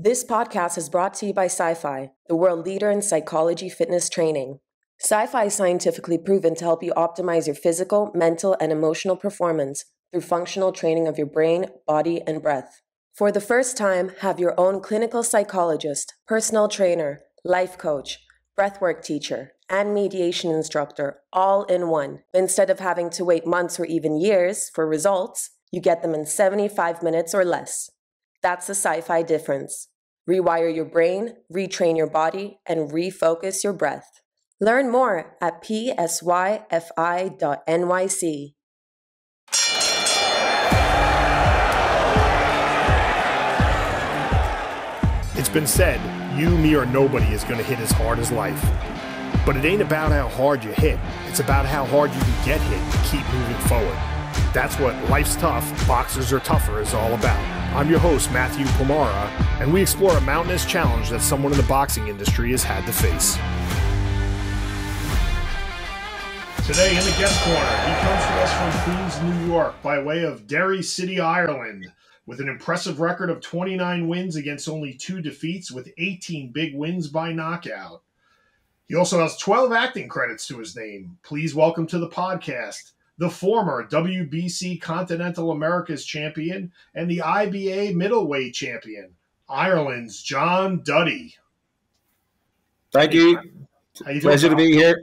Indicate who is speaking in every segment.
Speaker 1: This podcast is brought to you by Sci-Fi, the world leader in psychology fitness training. Sci-Fi is scientifically proven to help you optimize your physical, mental, and emotional performance through functional training of your brain, body, and breath. For the first time, have your own clinical psychologist, personal trainer, life coach, breathwork teacher, and mediation instructor all in one. Instead of having to wait months or even years for results, you get them in 75 minutes or less. That's the sci fi difference. Rewire your brain, retrain your body, and refocus your breath. Learn more at psyfi.nyc.
Speaker 2: It's been said, you, me, or nobody is going to hit as hard as life. But it ain't about how hard you hit, it's about how hard you can get hit to keep moving forward. That's what Life's Tough, Boxers Are Tougher is all about. I'm your host, Matthew Pomara, and we explore a mountainous challenge that someone in the boxing industry has had to face. Today in the guest corner, he comes to us from Queens, New York, by way of Derry City, Ireland with an impressive record of 29 wins against only two defeats, with 18 big wins by knockout. He also has 12 acting credits to his name. Please welcome to the podcast the former WBC Continental Americas champion and the IBA middleweight champion, Ireland's John Duddy.
Speaker 3: Thank you. you Pleasure to be here.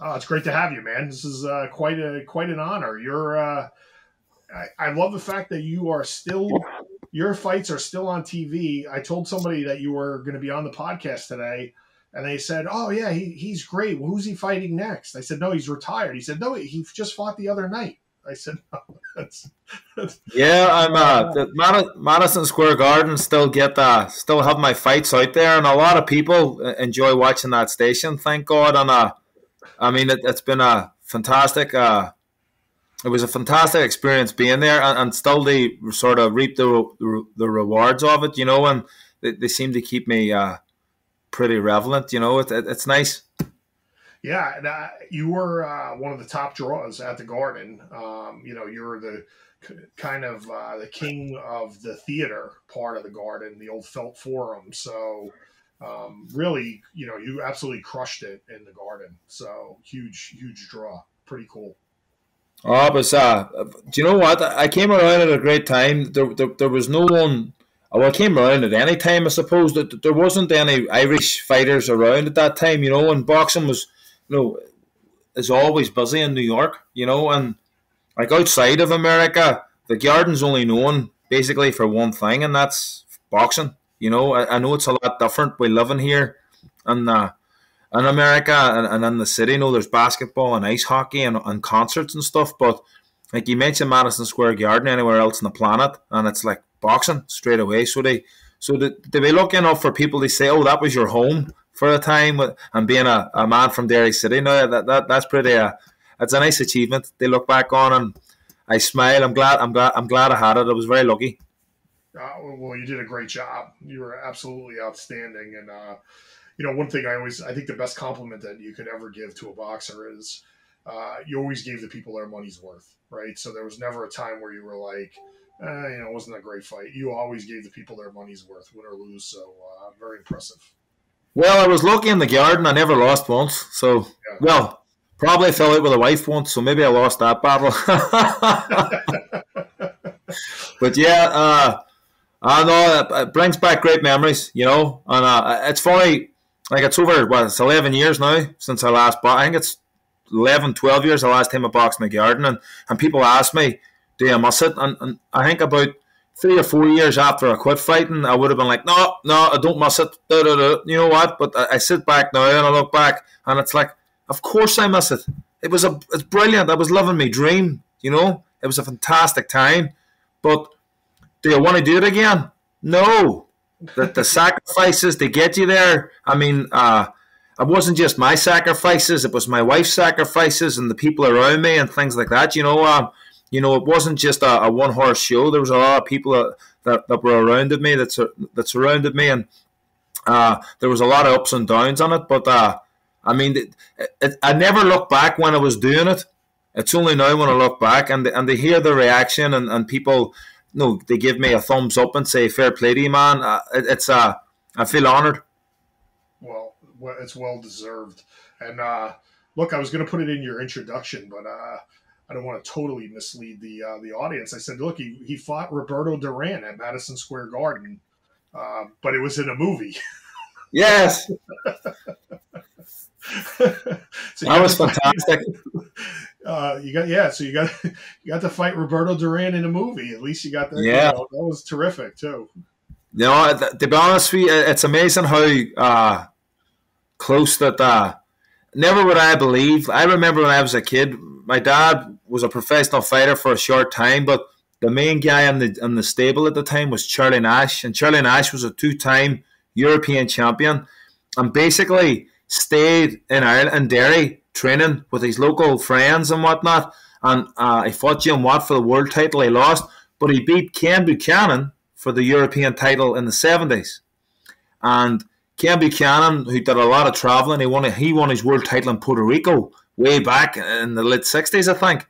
Speaker 2: Oh, it's great to have you, man. This is uh, quite a quite an honor. You're uh, I, I love the fact that you are still your fights are still on TV. I told somebody that you were going to be on the podcast today, and they said, "Oh yeah, he, he's great. Well, who's he fighting next?" I said, "No, he's retired." He said, "No, he just fought the other night." I said, no, that's,
Speaker 3: that's, "Yeah, I'm uh, the Madison Square Garden still get uh, still have my fights out there, and a lot of people uh, enjoy watching that station. Thank God, and uh, I mean it, has been a fantastic uh." it was a fantastic experience being there, and, and still they sort of reap the the rewards of it, you know. And they, they seem to keep me uh, pretty relevant, you know. It, it, it's nice.
Speaker 2: Yeah, and, uh, you were uh, one of the top draws at the Garden. Um, you know, you were the kind of uh, the king of the theater part of the Garden, the old Felt Forum. So. Um, really, you know, you absolutely crushed it in the garden. So huge, huge draw. Pretty cool.
Speaker 3: Oh, but uh, do you know what? I came around at a great time. There, there, there was no one. Well, I came around at any time, I suppose. That there wasn't any Irish fighters around at that time, you know. And boxing was, you know, is always busy in New York, you know. And like outside of America, the Garden's only known basically for one thing, and that's boxing. You know, I, I know it's a lot different. We live in here, and uh, in America and, and in the city. You know, there's basketball and ice hockey and, and concerts and stuff, but like you mentioned Madison Square Garden anywhere else on the planet, and it's like boxing straight away. So they so they, they be looking up for people to say, oh, that was your home for a time, and being a, a man from Derry City. No, that, that that's pretty. Uh, it's a nice achievement. They look back on and I smile. I'm glad. I'm glad. I'm glad I had it. I was very lucky.
Speaker 2: Uh, well, you did a great job. You were absolutely outstanding, and uh, you know, one thing I always, I think the best compliment that you could ever give to a boxer is uh, you always gave the people their money's worth, right? So there was never a time where you were like, eh, you know, it wasn't a great fight. You always gave the people their money's worth, win or lose. So uh, very impressive.
Speaker 3: Well, I was lucky in the garden. I never lost once. So, yeah. well, probably fell out with a wife once. So maybe I lost that battle. but yeah, uh, I know it brings back great memories, you know. And uh, it's funny like it's over what it's 11 years now since I last bought I think it's 11 12 years the last time I boxed in the garden and, and people ask me do you miss it and, and I think about three or four years after I quit fighting I would have been like no no I don't miss it. Da, da, da. you know what? But I, I sit back now and I look back and it's like of course I miss it. It was a it's brilliant. I was living my dream you know? It was a fantastic time. But do you want to do it again? No. The, the sacrifices to get you there. I mean, uh, it wasn't just my sacrifices; it was my wife's sacrifices and the people around me and things like that. You know, um, you know, it wasn't just a, a one horse show. There was a lot of people that, that, that were around me that that surrounded me, and uh, there was a lot of ups and downs on it. But uh, I mean, it, it, I never looked back when I was doing it. It's only now when I look back and and they hear the reaction and, and people no, they give me a thumbs up and say fair play to you, man. Uh, it, it's uh, I feel honoured.
Speaker 2: It's well deserved. And uh, look, I was going to put it in your introduction, but uh, I don't want to totally mislead the uh, the audience. I said, look, he, he fought Roberto Duran at Madison Square Garden, uh, but it was in a movie.
Speaker 3: Yes. so that was fantastic.
Speaker 2: Uh, you got yeah, so you got you got to fight Roberto Duran in a movie. At least you got that.
Speaker 3: Yeah,
Speaker 2: you know, that was terrific too.
Speaker 3: You know, to be honest with you, it's amazing how uh, close that. Uh, never would I believe. I remember when I was a kid, my dad was a professional fighter for a short time, but the main guy in the in the stable at the time was Charlie Nash, and Charlie Nash was a two time European champion, and basically stayed in Ireland in Derry training with his local friends and whatnot. And uh, he fought Jim Watt for the world title. He lost, but he beat Ken Buchanan for the European title in the seventies. And Ken Buchanan, who did a lot of traveling, he won he won his world title in Puerto Rico way back in the late sixties, I think.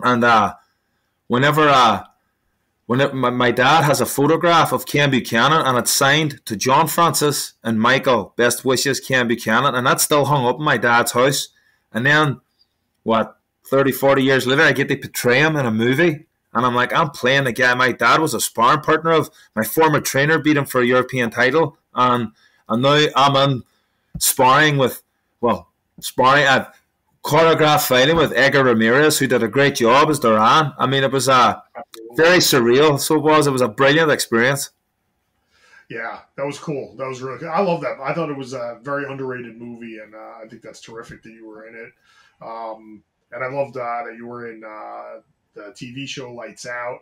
Speaker 3: And uh, whenever uh, when it, my, my, dad has a photograph of Ken Buchanan and it's signed to John Francis and Michael, best wishes, Ken Buchanan, and that's still hung up in my dad's house. And then, what, 30, 40 years later, I get to portray him in a movie. And I'm like, I'm playing the guy my dad was a sparring partner of. My former trainer beat him for a European title. And, and now I'm in sparring with, well, sparring. I've, choreographed fighting with Edgar Ramirez, who did a great job as Duran. I mean, it was a very surreal. So it was. It was a brilliant experience.
Speaker 2: Yeah, that was cool. That was really. Cool. I love that. I thought it was a very underrated movie, and uh, I think that's terrific that you were in it. Um, and I loved uh, that you were in uh, the TV show Lights Out.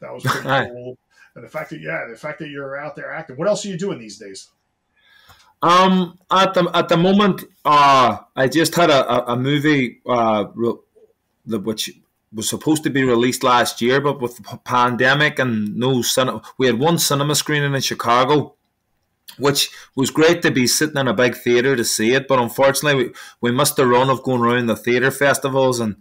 Speaker 2: That was pretty cool. And the fact that yeah, the fact that you're out there acting. What else are you doing these days?
Speaker 3: Um, at the at the moment, uh, I just had a, a, movie uh, the, which was supposed to be released last year, but with the pandemic and no cinema, we had one cinema screening in Chicago, which was great to be sitting in a big theater to see it. But unfortunately, we, we missed the run of going around the theater festivals and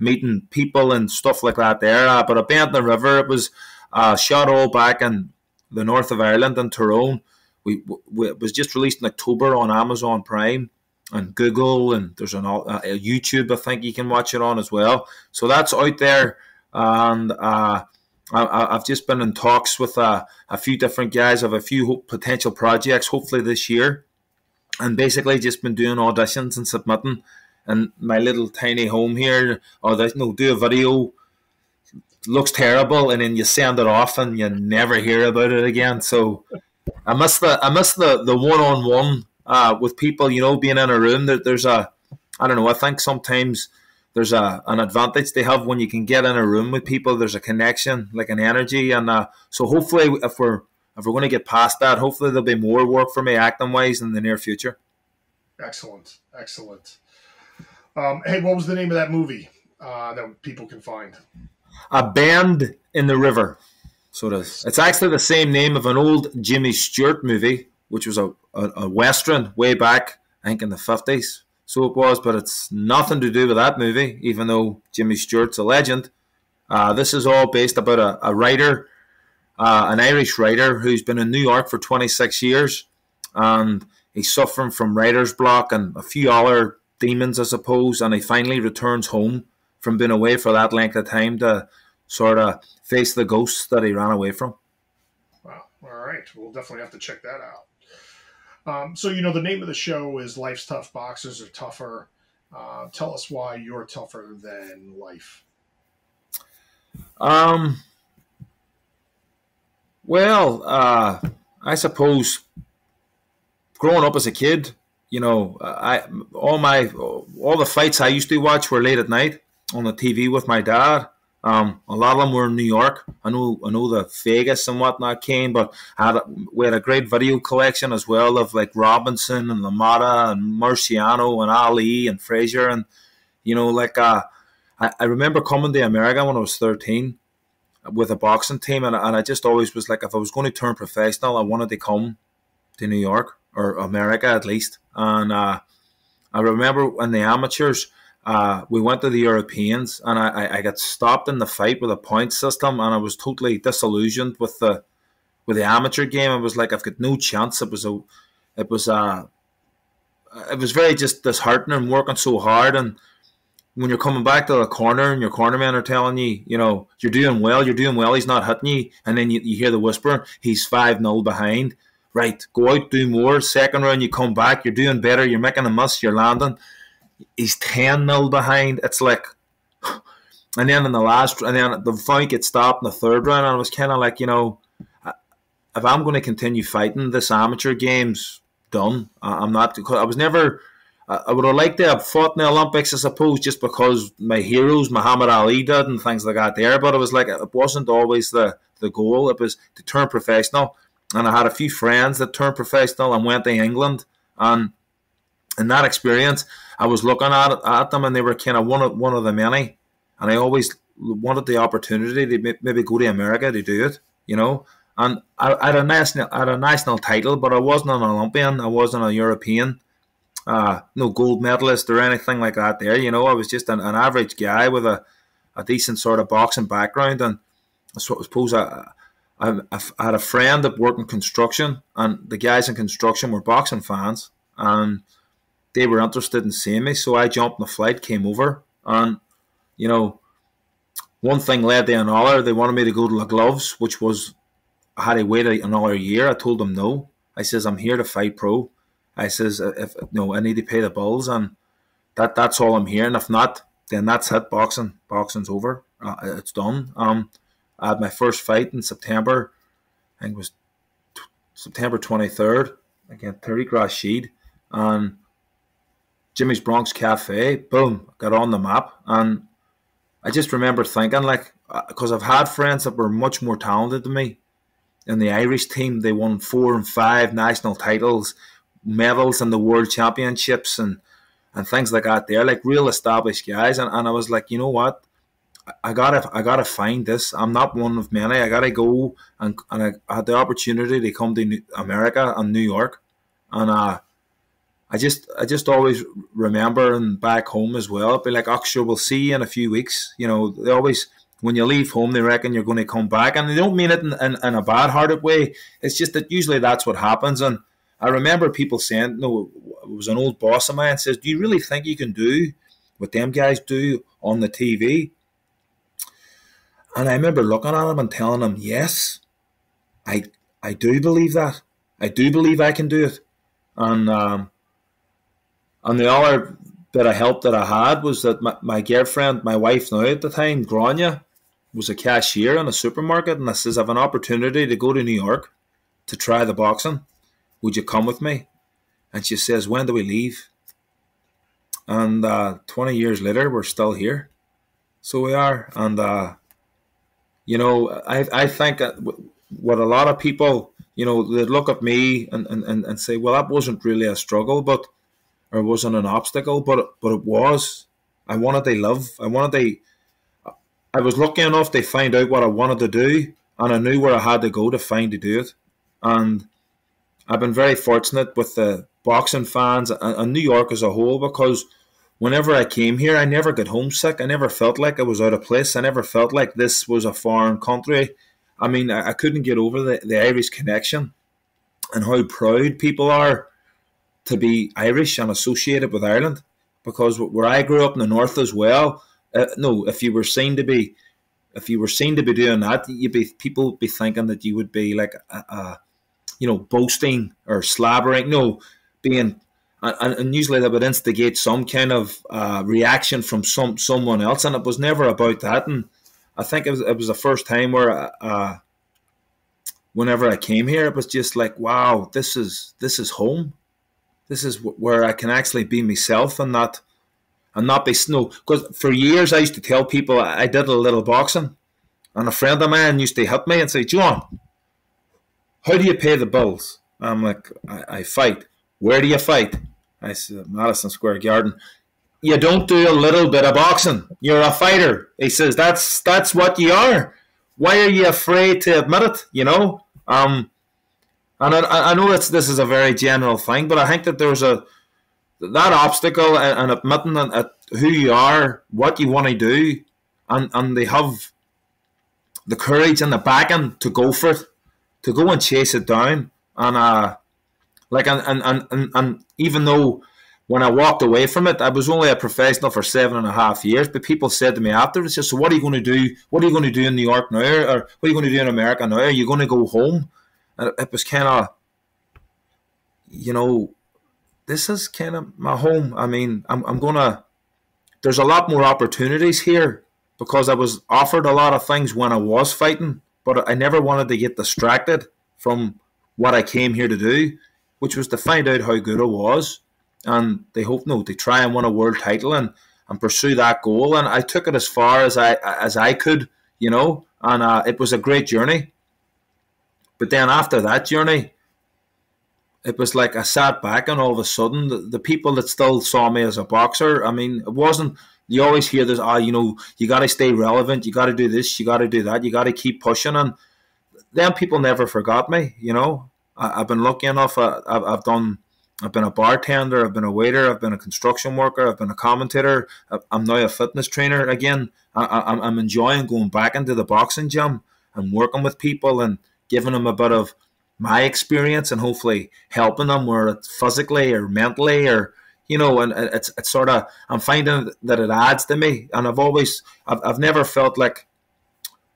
Speaker 3: meeting people and stuff like that there. Uh, but at Bent the River, it was uh, shot all back in the north of Ireland in Tyrone we, we, it was just released in October on Amazon Prime and Google, and there's an uh, YouTube. I think you can watch it on as well. So that's out there, and uh, I, have just been in talks with a few different guys of a few potential projects, hopefully this year, and basically just been doing auditions and submitting. And my little tiny home here, audition, no, do a video looks terrible and then you send it off and you never hear about it again. So I miss the I miss the the one on one uh, with people. You know, being in a room. There, there's a I don't know. I think sometimes there's a an advantage they have when you can get in a room with people. There's a connection, like an energy, and uh, so hopefully, if we're if we're going to get past that, hopefully there'll be more work for me acting wise in the near future.
Speaker 2: Excellent, excellent. Um, hey, what was the name of that movie uh, that people can find?
Speaker 3: A Bend in the River. It's actually the same name of an old Jimmy Stewart movie, which was a, a, a western way back, I think in the fifties. So it was, but it's nothing to do with that movie, even though Jimmy Stewart's a legend. Uh, this is all based about a, a writer, uh, an Irish writer who's been in New York for 26 years, and he's suffering from writer's block and a few other demons, I suppose, and he finally returns home from being away for that length of time to sort of face the ghosts that he ran away from.
Speaker 2: Wow. All right. We'll definitely have to check that out. Um, so, you know, the name of the show is Life's Tough Boxers Are Tougher. Uh, tell us why you're tougher than life.
Speaker 3: Um, well, uh, I suppose growing up as a kid, you know, I all my all the fights I used to watch were late at night on the TV with my dad, um, a lot of them were in New York. I know, I know the Vegas and whatnot came, but had we had a great video collection as well of like Robinson and LaMotta and Marciano and Ali and Frazier and you know, like uh, I, I remember coming to America when I was thirteen with a boxing team, and, and I just always was like, if I was going to turn professional, I wanted to come to New York or America at least. And uh, I remember when the amateurs uh, we went to the Europeans, and I, I got stopped in the fight with a point system, and I was totally disillusioned with the with the amateur game. I was like, I've got no chance. It was a, it was a, it was very just disheartening working so hard, and when you're coming back to the corner and your cornermen are telling you, you know, you're doing well, you're doing well, he's not hitting you, and then you, you hear the whisper, he's 5 0 behind. Right, go out, do more. Second round, you come back, you're doing better, you're making a miss, you're landing he's 10 nil behind. It's like, and then in the last, and then the fight gets stopped in the third round, and I was kind of like, you know, if I'm going to continue fighting this amateur game's done. I'm not. I was never. I would have liked to have fought in the Olympics, I suppose, just because my heroes, Muhammad Ali, did and things like that there. But it was like it wasn't always the the goal. It was to turn professional, and I had a few friends that turned professional and went to England, and in that experience, I was looking at at them, and they were kind of one of one of the many, and I always wanted the opportunity to maybe go to America to do it, you know. And I, I had a national, I had a national title, but I wasn't an Olympian. I wasn't a European, uh, no gold medalist or anything like that. There, you know, I was just an, an average guy with a, a decent sort of boxing background, and I suppose I, I, I had a friend that worked in construction, and the guys in construction were boxing fans, and they were interested in seeing me. So I jumped on the flight, came over, and you know, one thing led to another. They wanted me to go to the gloves, which was I had to wait another year. I told them no. I says I'm here to fight pro. I says if no, I need to pay the bills, and that that's all I'm here. And if not, then that's it. Boxing, boxing's over. Uh, it's done. Um, I had my first fight in September. I think it was September 23rd against Terry Rashid, and Jimmy's Bronx Cafe, boom, got on the map. And I just remember thinking, like, because uh, I've had friends that were much more talented than me. In the Irish team, they won four and five national titles, medals in the world championships, and and things like that. They're like real established guys, and, and I was like, you know what, I gotta I gotta find this. I'm not one of many. I gotta go and and I, had the opportunity to come to America and New York, and uh, I just I just always remember and back home as well. Be like, oh, sure, we'll see you in a few weeks. You know, they always when you leave home, they reckon you're going to come back, and they don't mean it in, in, in a bad-hearted way. It's just that usually that's what happens. And I remember people saying, "No, it was an old boss of mine says, do you really think you can do what them guys do on the TV?" And I remember looking at him and telling him, "Yes, I I do believe that. I do believe I can do it." And um, and the other bit of help that I had was that my, my girlfriend, my wife now at the time, Grania, was a cashier in a supermarket, and I says, I have an opportunity to go to New York to try the boxing. Would you come with me? And she says, When do we leave? And uh, 20 years later, we're still here. So we are. And, uh, you know, I, I think what a lot of people, you know, they look at me and, and, and say, well, that wasn't really a struggle. But or wasn't an obstacle, but but it was. I wanted to love. I wanted to. I was lucky enough to find out what I wanted to do, and I knew where I had to go to find to do it. And I've been very fortunate with the boxing fans and, New York as a whole because whenever I came here, I never got homesick. I never felt like I was out of place. I never felt like this was a foreign country. I mean, I, I couldn't get over the, the Irish connection and how proud people are to be Irish and associated with Ireland because where I grew up in the north as well, uh, no, if you were seen to be, if you were seen to be doing that, you'd be people would be thinking that you would be like, a, a you know, boasting or slabbering. No, being, and, and, usually that would instigate some kind of uh, reaction from some someone else, and it was never about that. And I think it was it was the first time where. Uh, whenever I came here, it was just like, wow, this is this is home this is where I can actually be myself and not and not be snow. Because for years I used to tell people I did a little boxing, and a friend of mine used to hit me and say, "John, how do you pay the bills?" I'm like, I, I fight. Where do you fight? I said, Madison Square Garden. You don't do a little bit of boxing. You're a fighter. He says, that's that's what you are. Why are you afraid to admit it? You know. Um, and I, I know that this is a very general thing, but I think that there's a that obstacle and, admitting who you are, what you want to do, and and they have the courage and the backing to go for it, to go and chase it down, and uh, like and and and, and even though when I walked away from it, I was only a professional for seven and a half years. But people said to me afterwards, "So what are you going to do? What are you going to do in New York now, or what are you going to do in America now? Are you going to go home?" It was kind of, you know, this is kind of my home. I mean, I'm I'm gonna. There's a lot more opportunities here because I was offered a lot of things when I was fighting, but I never wanted to get distracted from what I came here to do, which was to find out how good I was and they hope no, they try and win a world title and, and pursue that goal. And I took it as far as I as I could, you know, and uh, it was a great journey. But then after that journey, it was like I sat back and all of a sudden the, the people that still saw me as a boxer, I mean, it wasn't. You always hear this, ah, oh, you know, you got to stay relevant, you got to do this, you got to do that, you got to keep pushing, and then people never forgot me. You know, I, have been lucky enough. I, I've, I've done I've been a bartender, I've been a waiter, I've been a construction worker, I've been a commentator. I'm now a fitness trainer again. I, am enjoying going back into the boxing gym and working with people and giving them a bit of my experience and hopefully helping them, where it's physically or mentally or you know, and it's it's sort of I'm finding that it adds to me, and I've always I've I've never felt like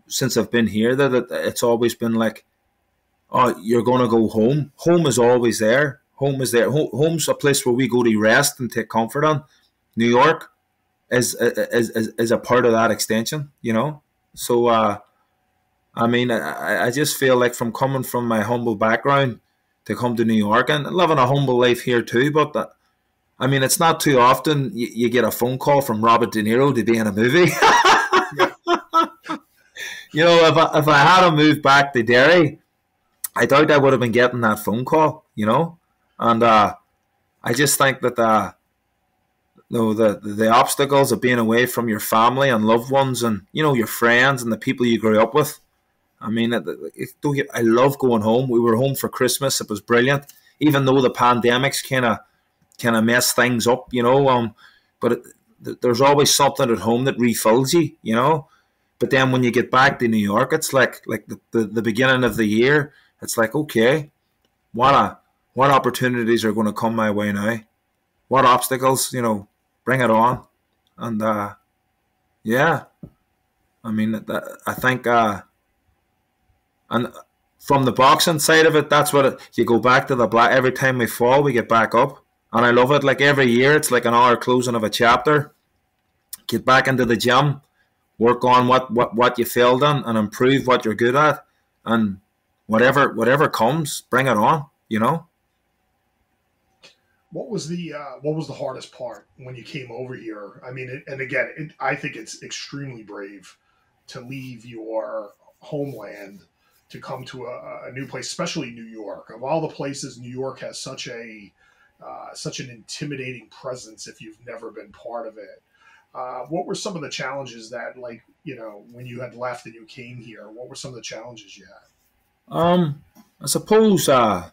Speaker 3: since I've been here that it's always been like, oh, you're gonna go home. Home is always there Home is there. Home's a place where we go to rest and take comfort on. New York is is, is, is a part of that extension, you know. So, uh, I mean, I, I just feel like from coming from my humble background to come to New York and living a humble life here too, but that, I mean, it's not too often you, you, get a phone call from Robert De Niro to be in a movie. you know, if I, if I had to move back to Derry, I doubt I would have been getting that phone call, you know. And uh, I just think that uh, you know, the the obstacles of being away from your family and loved ones, and you know your friends and the people you grew up with. I mean, don't get, I love going home. We were home for Christmas. It was brilliant, even though the pandemics kind of kind of mess things up, you know. Um, but it, there's always something at home that refills you, you know. But then when you get back to New York, it's like like the, the, the beginning of the year. It's like okay, what a what opportunities are going to come my way now? What obstacles, you know, bring it on. And uh, yeah, I mean, that, I think, uh, and from the boxing side of it, that's what it, you go back to the black. Every time we fall, we get back up, and I love it. Like every year, it's like an hour closing of a chapter. Get back into the gym, work on what what what you failed on, and improve what you're good at, and whatever whatever comes, bring it on. You know.
Speaker 2: What was the uh, what was the hardest part when you came over here? I mean, it, and again, it, I think it's extremely brave to leave your homeland to come to a, a, new place, especially New York. Of all the places, New York has such a uh, such an intimidating presence if you've never been part of it. Uh, what were some of the challenges that, like, you know, when you had left and you came here? What were some of the challenges you had?
Speaker 3: Um, I suppose uh,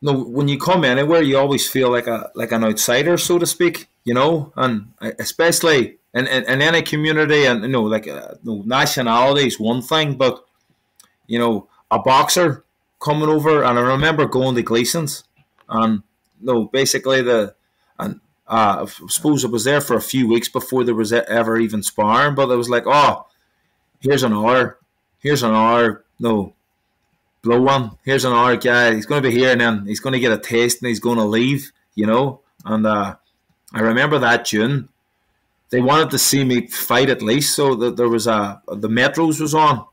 Speaker 3: no, when you come anywhere, you always feel like a like an outsider, so to speak. You know, and especially in, in, in any community, and you know, like uh, nationality is one thing, but you know, a boxer coming over, and I remember going to Gleason's, and no, basically the and uh, I suppose I was there for a few weeks before there was ever even sparring, but it was like, oh, here's an hour, here's an hour, no, blow one. Here's another guy. He's going to be here, and then he's going to get a taste, and he's going to leave. You know. And uh, I remember that June. They wanted to see me fight at least, so that there was a the Metros was on,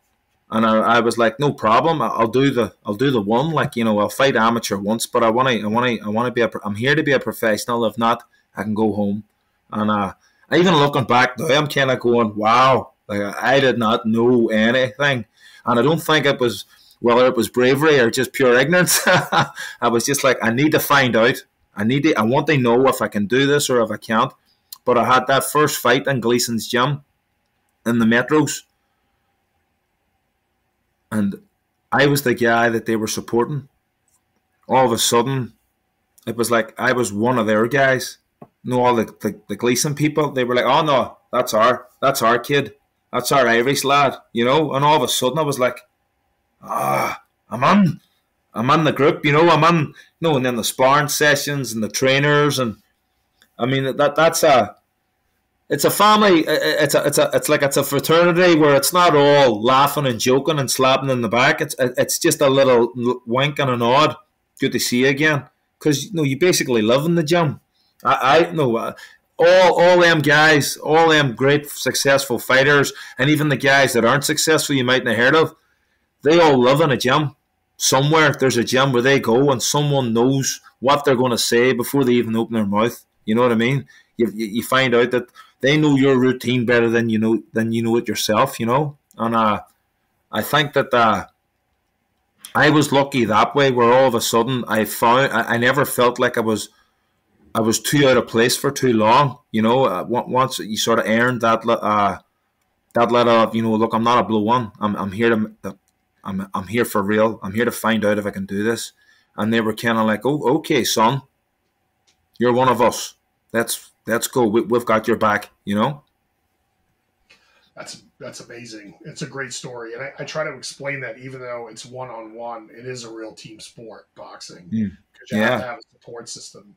Speaker 3: and I, I, was like, no problem. I'll do the I'll do the one. Like you know, I'll fight amateur once, but I want to I want to I want to be a I'm here to be a professional. If not, I can go home. And uh, even looking back now, I'm kind of going, wow, like I did not know anything, and I don't think it was whether it was bravery or just pure ignorance. I was just like, I need to find out. I need to, I want to know if I can do this or if I can't. But I had that first fight in Gleason's gym in the metros. And I was the guy that they were supporting. All of a sudden, it was like I was one of their guys. You know, all the, the, the Gleason people, they were like, oh no, that's our, that's our kid. That's our Irish lad, you know? And all of a sudden I was like, ah, I'm on, I'm on the group, you know, I'm on, you know, and then the sparring sessions and the trainers. And I mean, that that's a, it's a family. It's a, it's a, it's like it's a fraternity where it's not all laughing and joking and slapping in the back. It's, it's just a little wink and a nod. Good to see you again, because you know you basically live in the gym. I, I know uh, all, all them guys, all them great successful fighters, and even the guys that aren't successful, you might not have heard of. They all live in a gym somewhere. There's a gym where they go, and someone knows what they're going to say before they even open their mouth. You know what I mean? You, you find out that they know your routine better than you know than you know it yourself. You know, and uh, I think that uh, I was lucky that way, where all of a sudden I found I, I never felt like I was. I was too out of place for too long, you know. Uh, once you sort of earned that, uh, that letter of, you know, look, I'm not a blue one. I'm, I'm here to, I'm, I'm here for real. I'm here to find out if I can do this. And they were kind of like, oh, okay, son, you're one of us. Let's let's go. We, we've got your back. You know.
Speaker 2: That's that's amazing. It's a great story, and I, I try to explain that even though it's one on one, it is a real team sport, boxing,
Speaker 3: because
Speaker 2: mm. you yeah. have to have a support system.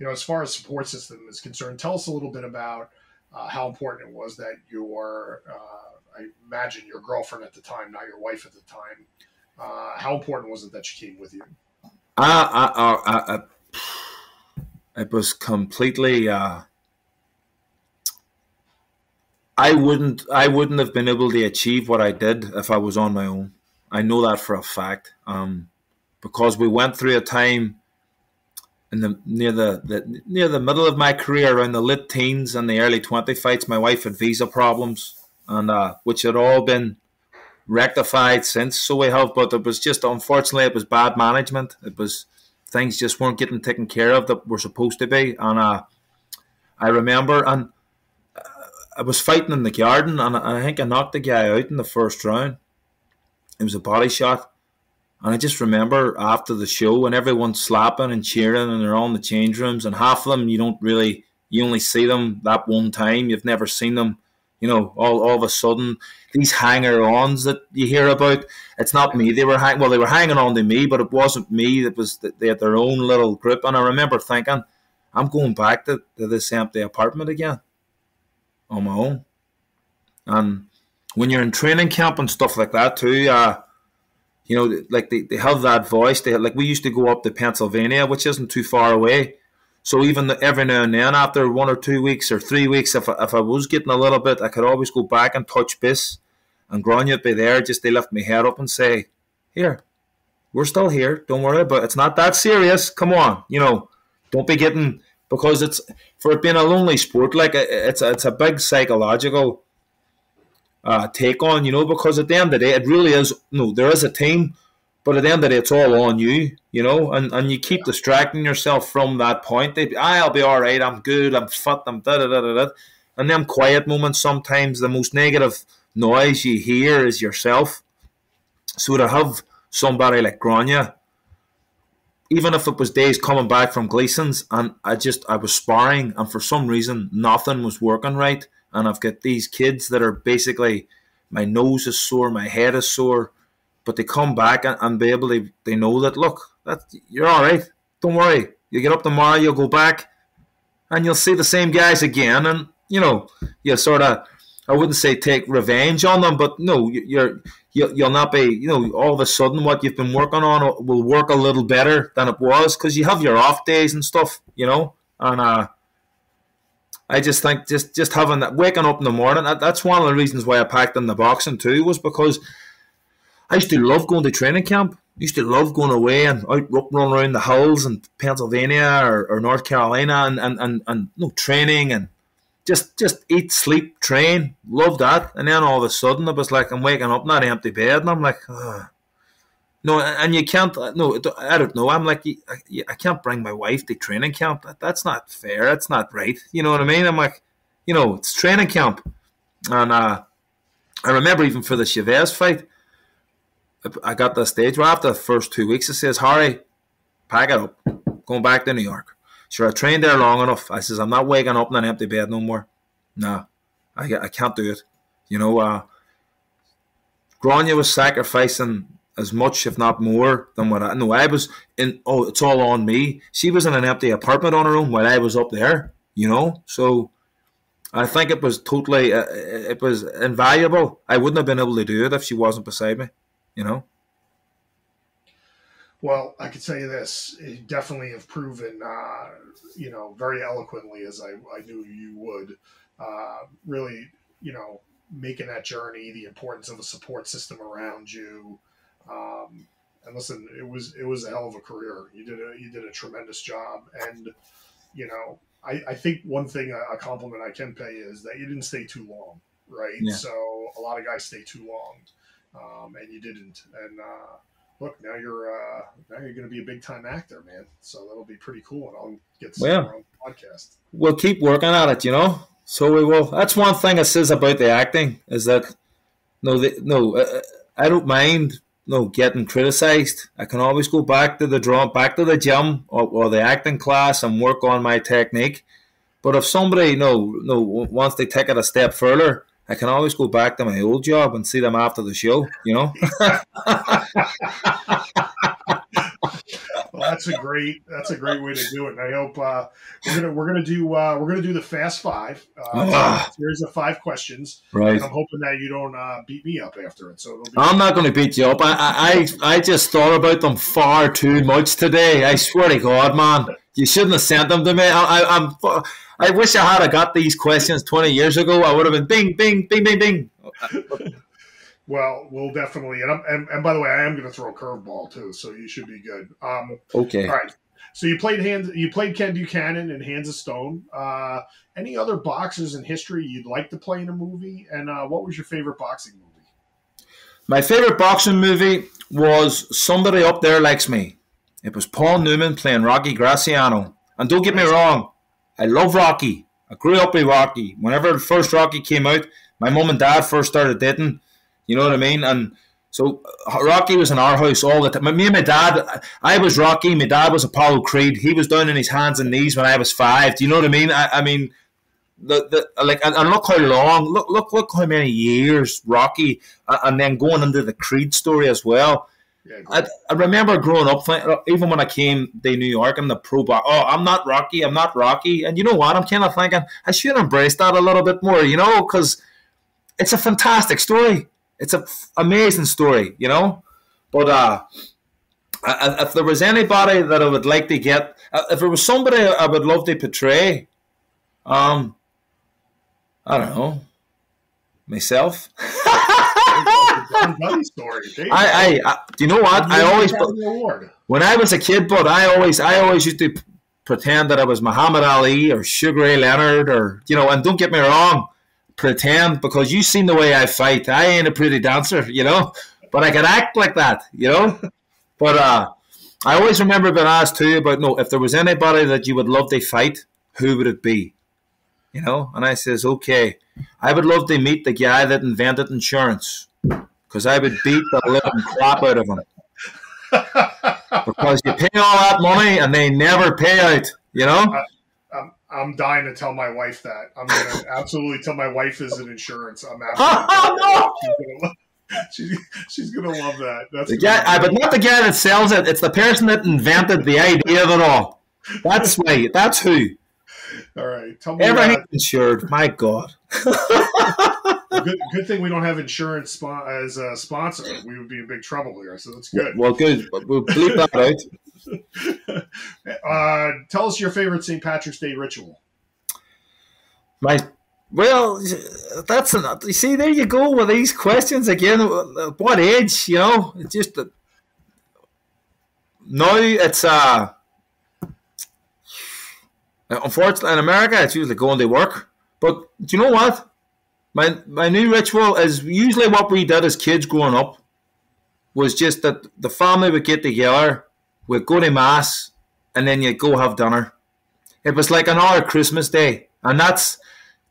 Speaker 2: You know, as far as support system is concerned, tell us a little bit about uh, how important it was that your, uh, I imagine your girlfriend at the time, not your wife at the time, uh, how important was it that she came with you?
Speaker 3: Uh, it was completely uh, I wouldn't I wouldn't have been able to achieve what I did if I was on my own. I know that for a fact. Um, because we went through a time in the near the, the near the middle of my career, around the late teens and the early twenty fights, my wife had visa problems, and uh, which had all been rectified since. So we have, but it was just unfortunately it was bad management. It was things just weren't getting taken care of that were supposed to be, and uh, I remember and I was fighting in the garden, and I think I knocked the guy out in the first round. It was a body shot. And I just remember after the show, when everyone's slapping and cheering, and they're all in the change rooms, and half of them you don't really, you only see them that one time. You've never seen them, you know. All, all of a sudden, these hanger-ons that you hear about, it's not me. They were hang, well, they were hanging on to me, but it wasn't me. It was they had their own little group, and I remember thinking, I'm going back to, to this empty apartment again on my own. And when you're in training camp and stuff like that too, uh, you know, like they, they have that voice. They like we used to go up to Pennsylvania, which isn't too far away. So even the, every now and then, after one or two weeks or three weeks, if I, if I was getting a little bit, I could always go back and touch base, and Grania would be there. Just they lift my head up and say, "Here, we're still here. Don't worry, but it's not that serious. Come on, you know, don't be getting because it's for it being a lonely sport. Like it's a, it's a big psychological uh, take on, you know, because at the end of the day, it really is. No, there is a team, but at the end of the day, it's all on you, you know, and, and you keep distracting yourself from that point. They, I'll be all right. I'm good. I'm fit. I'm da da da da da. And then quiet moments. Sometimes the most negative noise you hear is yourself. So to have somebody like Grania even if it was days coming back from Gleason's and I just I was sparring and for some reason nothing was working right and I've got these kids that are basically my nose is sore, my head is sore, but they come back and, and be able to they know that look, that you're all right. Don't worry. You get up tomorrow, you'll go back and you'll see the same guys again and you know, you sort of I wouldn't say take revenge on them, but no, you're you'll, you'll not be you know all of a sudden what you've been working on will work a little better than it was because you have your off days and stuff, you know, and uh, I just think just just having that waking up in the morning that, that's one of the reasons why I packed in the boxing too was because I used to love going to training camp. I used to love going away and out running around the hills in Pennsylvania or, or North Carolina and and and, and you know, training and just just eat, sleep, train, love that. And then all of a sudden, it was like I'm waking up in that empty bed, and I'm like, no, and you can't. No, I don't know. I'm like, I can't bring my wife to training camp. That's not fair. That's not right. You know what I mean? I'm like, you know, it's training camp, and uh, I remember even for the Chavez fight, I got the stage where after the first two weeks, it says, Harry, pack it up, going back to New York. Sure, I trained there long enough. I says, I'm not waking up in an empty bed no more. Nah, I, I can't do it. You know, uh, Grania was sacrificing as much, if not more, than what I know. I was in. Oh, it's all on me. She was in an empty apartment on her own while I was up there. You know, so I think it was totally. Uh, it was invaluable. I wouldn't have been able to do it if she wasn't beside me. You know.
Speaker 2: Well, I could tell you this: you definitely have proven, uh, you know, very eloquently as I, I knew you would. Uh, really, you know, making that journey, the importance of a support system around you. Um, and listen, it was it was a hell of a career. You did a you did a tremendous job, and you know, I, I think one thing a, compliment I can pay is that you didn't stay too long, right? Yeah. So a lot of guys stay too long, um, and you didn't. And uh, look, now you're uh, now you're going to be a big time actor, man. So that'll be pretty cool, and I'll get some well, on the podcast.
Speaker 3: We'll keep working at it, you know. So we will. That's one thing I says about the acting is that no, the, no, uh, I don't mind no getting criticised. I can always go back to the draw, back to the gym or, or, the acting class and work on my technique. But if somebody no no wants to take it a step further, I can always go back to my old job and see them after the show. You know.
Speaker 2: well, that's a great that's a great way to do it. And I hope uh, we're gonna we're gonna do uh, we're gonna do the fast five. Uh, series of five questions.
Speaker 3: Right.
Speaker 2: I'm hoping that you don't uh, beat me up after it. So
Speaker 3: I'm not going to beat you up. I, I I just thought about them far too much today. I swear to God, man, you shouldn't have sent them to me. I, I, I'm. I wish I had got these questions 20 years ago. I would have been bing, bing, bing, bing, bing.
Speaker 2: Well, we'll definitely, and, and, and by the way, I am going to throw a curveball too, so you should be good. Um,
Speaker 3: okay.
Speaker 2: All right. So you played hands. You played Ken Buchanan in Hands of Stone. Uh, any other boxers in history you'd like to play in a movie? And uh, what was your favorite boxing movie?
Speaker 3: My favorite boxing movie was Somebody Up There Likes Me. It was Paul Newman playing Rocky Graziano. And don't get me wrong, I love Rocky. I grew up with Rocky. Whenever the first Rocky came out, my mom and dad first started dating. You know what I mean? And so uh, Rocky was in our house all the time. Me and my dad, I was Rocky. My dad was Apollo Creed. He was down on his hands and knees when I was five. Do you know what I mean? I, I mean, the, the like and look how long, look look look how many years Rocky, uh, and then going into the Creed story as well. Yeah, I, I remember growing up, uh, even when I came to New York and the pro. Oh, I'm not Rocky. I'm not Rocky. And you know what? I'm kind of thinking I should embrace that a little bit more. You know, because it's a fantastic story. It's an amazing story, you know. But uh, if there was anybody that I would like to get, uh, if there was somebody I would love to portray, um, I don't know, myself. I, I, I, do you know what? I always, when I was a kid, but I always, I always used to pretend that I was Muhammad Ali or Sugar Ray Leonard or, you know, and don't get me wrong, pretend because you seen the way I fight. I ain't a pretty dancer, you know, but I can act like that, you know. But uh, I always remember being asked too about no, if there was anybody that you would love to fight, who would it be? You know, and I says, okay, I would love to meet the guy that invented insurance because I would beat the living crap out of him. because you pay all that money and they never pay out, you know.
Speaker 2: I'm dying to tell my wife that. I'm gonna absolutely tell my wife is an insurance. I'm absolutely. Oh, she's, gonna, she's, gonna love that. That's
Speaker 3: the guy, I, but not the guy that sells it. It's the person that invented the idea of it all. That's me. That's who.
Speaker 2: All right. Tell me
Speaker 3: everything insured. My God.
Speaker 2: Good, good thing we don't have insurance as a sponsor. We would be in big trouble here. So that's good.
Speaker 3: Well, good. We'll bleep that out.
Speaker 2: uh, tell us your favorite St. Patrick's Day ritual.
Speaker 3: My well, that's enough. You see, there you go with these questions again. What age? You know, it's just that now it's uh unfortunately in America it's usually going to work. But do you know what? My my new ritual is usually what we did as kids growing up was just that the family would get together we'd go to mass, and then you'd go have dinner. It was like another Christmas day, and that's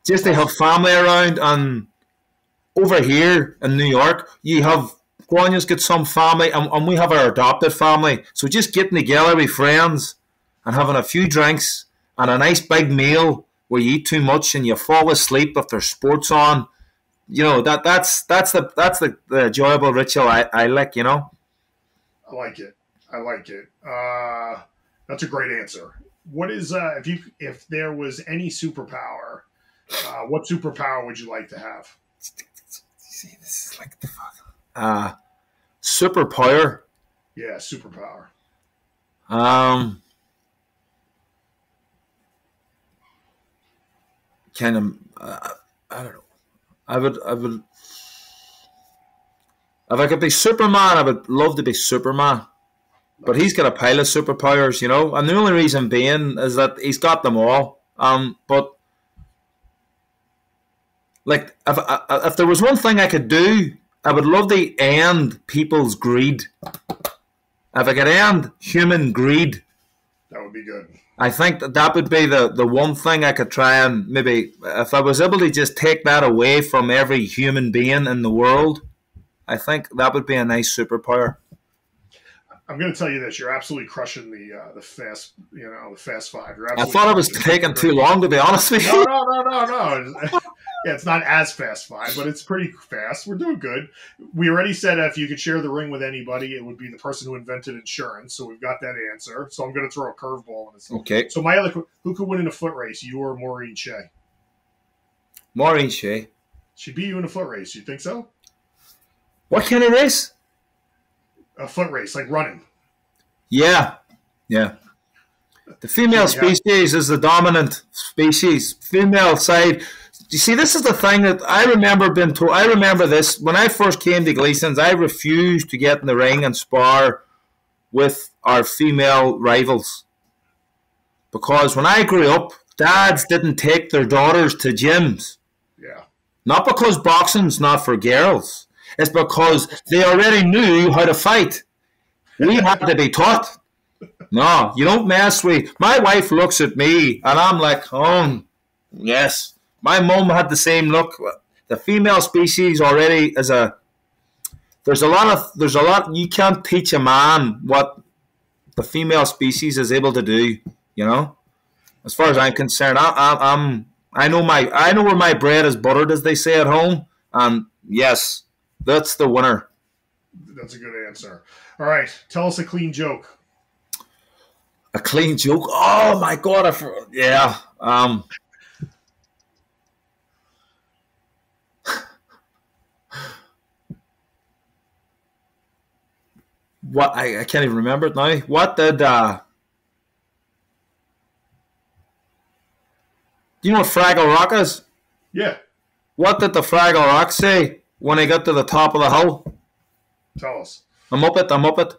Speaker 3: just to have family around. And over here in New York, you have Grania's got some family, and, and we have our adopted family. So just getting together with friends and having a few drinks and a nice big meal where you eat too much and you fall asleep if there's sports on. You know that that's that's the that's the, the enjoyable ritual I, I like. You know.
Speaker 2: I like it. I like it. Uh, that's a great answer. What is uh, if you if there was any superpower, uh, what superpower would you like to have?
Speaker 3: See, this is like the fuck. Uh, superpower.
Speaker 2: Yeah, superpower.
Speaker 3: Um, kind of. Uh, I don't know. I would. I would. If I could be Superman, I would love to be Superman. But he's got a pile of superpowers, you know, and the only reason being is that he's got them all. Um, but like, if if there was one thing I could do, I would love to end people's greed. If I could end human greed,
Speaker 2: that would be good.
Speaker 3: I think that that would be the, the one thing I could try and maybe, if I was able to just take that away from every human being in the world, I think that would be a nice superpower.
Speaker 2: I'm going to tell you this: you're absolutely crushing the uh, the fast, you know, the fast five.
Speaker 3: I thought I was taking too long, to be honest with you.
Speaker 2: No, no, no, no, no. yeah, it's not as fast five, but it's pretty fast. We're doing good. We already said if you could share the ring with anybody, it would be the person who invented insurance. So we've got that answer. So I'm going to throw a curveball in this.
Speaker 3: Okay.
Speaker 2: So my other, who could win in a foot race? You or Maureen Shea?
Speaker 3: Maureen Shea.
Speaker 2: She'd beat you in a foot race. You think so?
Speaker 3: What kind of race?
Speaker 2: a foot race, like running.
Speaker 3: Yeah, yeah. The female species is the dominant species. Female side. You see, this is the thing that I remember being told. I remember this when I first came to Gleason's. I refused to get in the ring and spar with our female rivals because when I grew up, dads didn't take their daughters to gyms.
Speaker 2: Yeah.
Speaker 3: Not because boxing's not for girls. It's because they already knew how to fight. We had to be taught. No, you don't mess with. My wife looks at me, and I'm like, oh, yes. My mom had the same look. The female species already is a. There's a lot of. There's a lot. You can't teach a man what the female species is able to do. You know, as far as I'm concerned, I, I, I'm. I know my. I know where my bread is buttered, as they say at home. And yes, that's the winner.
Speaker 2: That's a good answer. All right, tell us a clean joke.
Speaker 3: A clean joke? Oh my god! I yeah. Um. What I, I can't even remember it now. What did uh Do you know what Fraggle Rock is?
Speaker 2: Yeah.
Speaker 3: What did the Fraggle Rock say? when I got to the top of the hill.
Speaker 2: Tell us.
Speaker 3: I'm up it. I'm up it.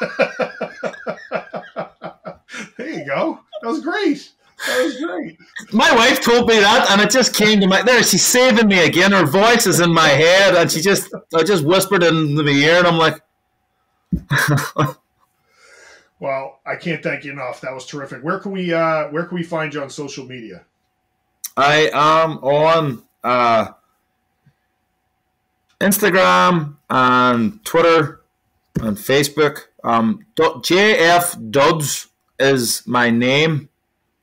Speaker 2: there you go. That was great. That was great.
Speaker 3: My wife told me that, and it just came to my there. She's saving me again. Her voice is in my head, and she just I just whispered in my ear, and I'm like.
Speaker 2: well, I can't thank you enough. That was terrific. Where can we uh, where can we find you on social media?
Speaker 3: I am on uh, Instagram and Twitter and Facebook. Um, JF Duds is my name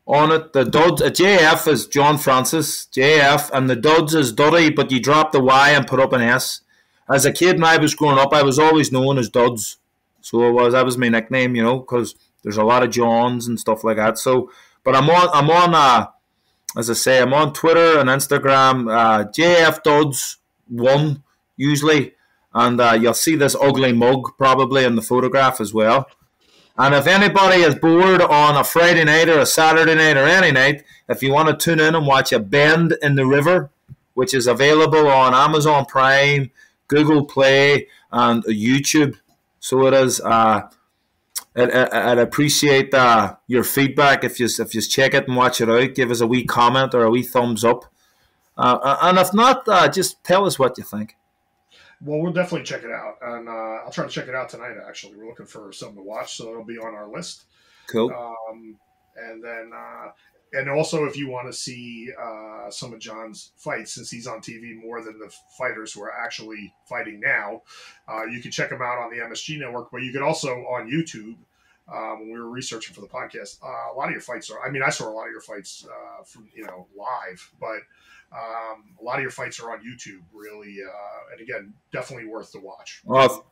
Speaker 3: on it. The Duds, uh, JF is John Francis, JF, and the Duds is Duddy, but you drop the Y and put up an S. As a kid, when I was growing up, I was always known as Duds. So it was that was my nickname, you know, because there's a lot of Johns and stuff like that. So, but I'm on, I'm on, uh, as I say, I'm on Twitter and Instagram, uh, JF Duds one usually, and uh, you'll see this ugly mug probably in the photograph as well. And if anybody is bored on a Friday night or a Saturday night or any night, if you want to tune in and watch a Bend in the River, which is available on Amazon Prime, Google Play, and YouTube, so it is. Uh, I'd, I'd appreciate uh, your feedback if you if you check it and watch it out. Give us a wee comment or a wee thumbs up, uh, and if not, uh, just tell us what you think.
Speaker 2: Well, we'll definitely check it out, and uh, I'll try to check it out tonight. Actually, we're looking for something to watch, so it'll be on our list.
Speaker 3: Cool.
Speaker 2: Um, and then, uh, and also, if you want to see uh, some of John's fights, since he's on TV more than the fighters who are actually fighting now, uh, you can check him out on the MSG network. But you can also on YouTube um, when we were researching for the podcast. Uh, a lot of your fights are. I mean, I saw a lot of your fights uh, from you know live, but um, a lot of your fights are on YouTube. Really, uh, and again, definitely worth the watch.
Speaker 3: Oh,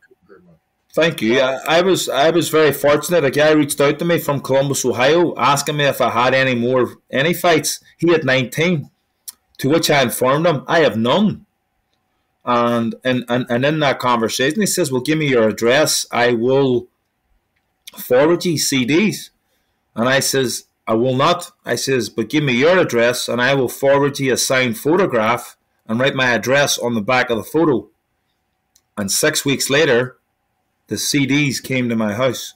Speaker 3: thank you. I, I, was I was very fortunate. A guy reached out to me from Columbus, Ohio, asking me if I had any more any fights. He had nineteen, to which I informed him I have none. And, and, and, and in that conversation, he says, Well, give me your address. I will forward you CDs. And I says, I will not. I says, but give me your address and I will forward you a signed photograph and write my address on the back of the photo. And six weeks later, the CDs came to my house.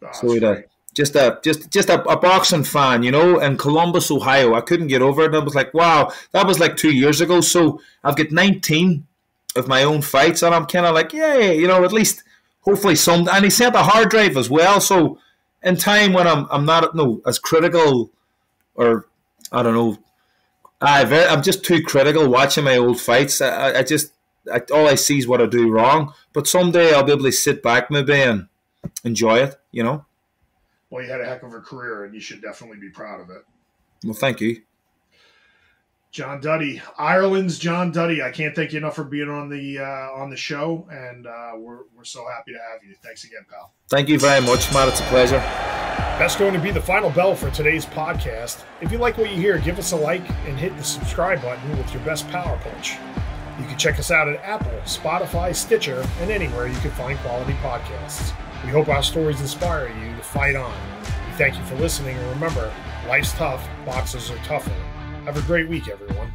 Speaker 3: That's so a, just a just just a, a, boxing fan, you know, in Columbus, Ohio. I couldn't get over it. I was like, wow, that was like two years ago. So I've got 19 of my own fights, and I'm kind of like, yeah, you know, at least hopefully some. And he sent a hard drive as well, so in time when I'm I'm not no as critical, or I don't know, I I'm just too critical watching my old fights. I, I just I, all I see is what I do wrong. But someday I'll be able to sit back maybe and enjoy it. You know.
Speaker 2: Well, you had a heck of a career, and you should definitely be proud of it.
Speaker 3: Well, thank you.
Speaker 2: John Duddy, Ireland's John Duddy. I can't thank you enough for being on the uh, on the show, and uh, we're we're so happy to have you. Thanks again, pal.
Speaker 3: Thank you very much, Matt. It's a pleasure.
Speaker 2: That's going to be the final bell for today's podcast. If you like what you hear, give us a like and hit the subscribe button with your best power punch. You can check us out at Apple, Spotify, Stitcher, and anywhere you can find quality podcasts. We hope our stories inspire you to fight on. We thank you for listening, and remember, life's tough, boxes are tougher. Have a great week, everyone.